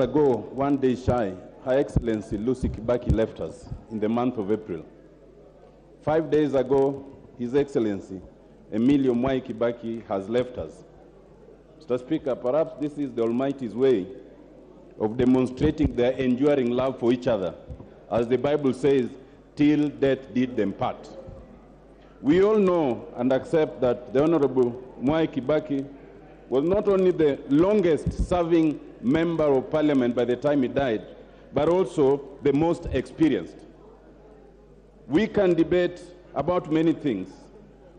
ago, one day shy, Her Excellency Lucy Kibaki left us in the month of April. Five days ago, His Excellency Emilio Mwai Kibaki has left us. Mr. Speaker, perhaps this is the Almighty's way of demonstrating their enduring love for each other, as the Bible says, till death did them part. We all know and accept that the Honorable Mwai Kibaki was not only the longest serving member of parliament by the time he died, but also the most experienced. We can debate about many things,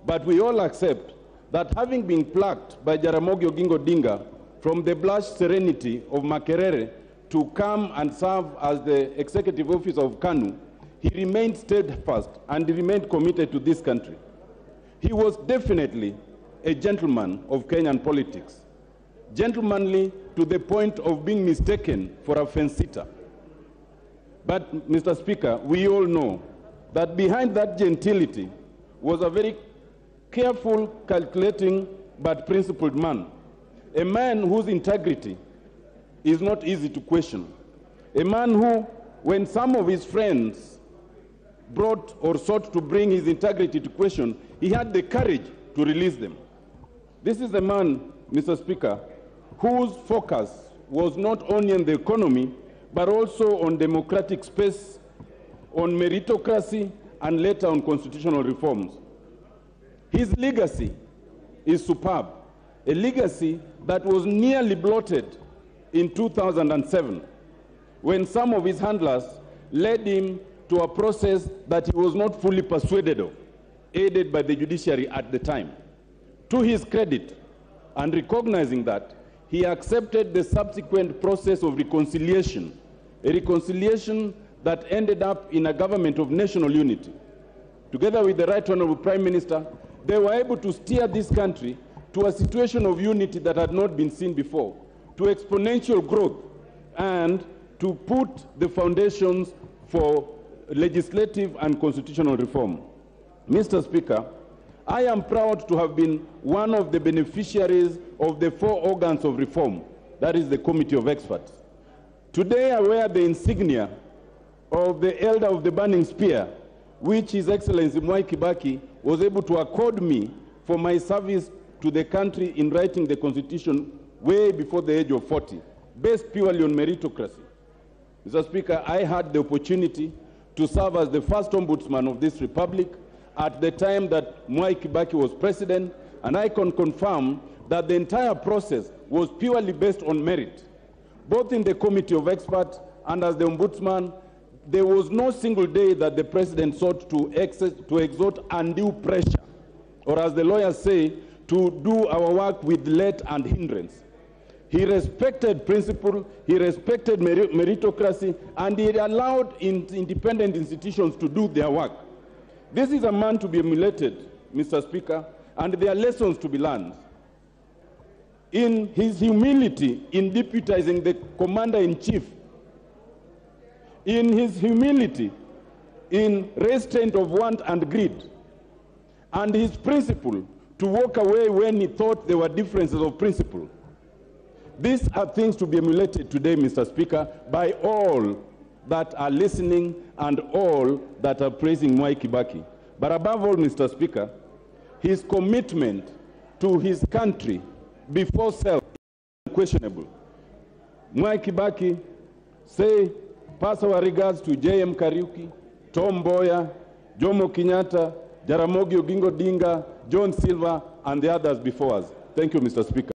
but we all accept that having been plucked by Jaramogi Oginga Odinga from the blush serenity of Makerere to come and serve as the executive officer of KANU, he remained steadfast and remained committed to this country. He was definitely a gentleman of Kenyan politics, gentlemanly to the point of being mistaken for a fence-sitter. But, Mr. Speaker, we all know that behind that gentility was a very careful, calculating, but principled man, a man whose integrity is not easy to question, a man who, when some of his friends brought or sought to bring his integrity to question, he had the courage to release them. This is a man, Mr. Speaker, whose focus was not only on the economy, but also on democratic space, on meritocracy, and later on constitutional reforms. His legacy is superb, a legacy that was nearly blotted in 2007 when some of his handlers led him to a process that he was not fully persuaded of, aided by the judiciary at the time. To his credit, and recognizing that, he accepted the subsequent process of reconciliation, a reconciliation that ended up in a government of national unity. Together with the Right Honorable Prime Minister, they were able to steer this country to a situation of unity that had not been seen before, to exponential growth, and to put the foundations for legislative and constitutional reform. Mr. Speaker, I am proud to have been one of the beneficiaries of the four organs of reform, that is the Committee of Experts. Today I wear the insignia of the Elder of the Burning Spear, which His Excellency Mwai Kibaki was able to accord me for my service to the country in writing the Constitution way before the age of 40, based purely on meritocracy. Mr. Speaker, I had the opportunity to serve as the first ombudsman of this republic at the time that Mwai Kibaki was president, and I can confirm that the entire process was purely based on merit. Both in the committee of experts and as the ombudsman, there was no single day that the president sought to, to exert undue pressure, or as the lawyers say, to do our work with let and hindrance. He respected principle, he respected meritocracy, and he allowed in independent institutions to do their work. This is a man to be emulated, Mr. Speaker, and there are lessons to be learned. In his humility in deputizing the commander-in-chief, in his humility in restraint of want and greed, and his principle to walk away when he thought there were differences of principle. These are things to be emulated today, Mr. Speaker, by all that are listening and all that are praising Mwai Kibaki. But above all, Mr. Speaker, his commitment to his country before self is questionable. Mwai Kibaki say, pass our regards to J.M. Kariuki, Tom Boya, Jomo Kenyatta, Jaramogi Ogingo Dinga, John Silver, and the others before us. Thank you, Mr. Speaker.